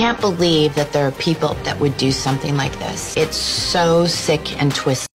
can't believe that there are people that would do something like this. It's so sick and twisted.